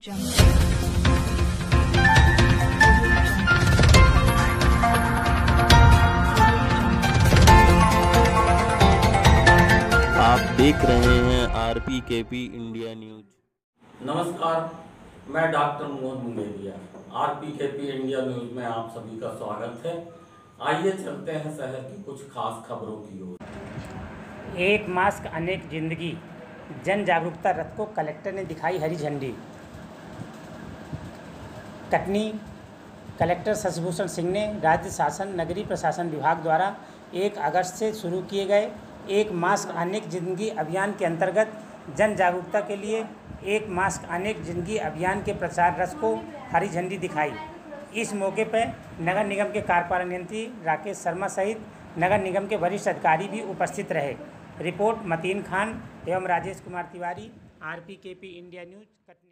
आप देख रहे हैं R P K P India news नमस्कार मैं doctor Mohan Mungeria R P K P India news में आप सभी का स्वागत है। आइए चलते हैं शहर की कुछ खास खबरों की ओर। एक मास्क अनेक ज़िंदगी। जन जागरूकता रथ को कलेक्टर ने दिखाई हरी झंडी। कटनी, कलेक्टर शशिभूषण सिंह ने राज्य शासन, नगरीय प्रशासन विभाग द्वारा एक अगस्त से शुरू किए गए एक मास्क अनेक ज़िंदगी अभियान के अंतर्गत जन जागरूकता के लिए एक मास्क अनेक ज़िंदगी अभियान के प्रचार रस को हरी झंडी दिखाई। इस मौके पर नगर निगम के कार्यपालन यंत्री राकेश शर्मा सहित नगर निगम के वरिष्ठ अधिकारी भी उपस्थित रहे। रिपोर्ट मतीन खान एवं Rajesh Kumar Tiwari R P K P India news, Katni.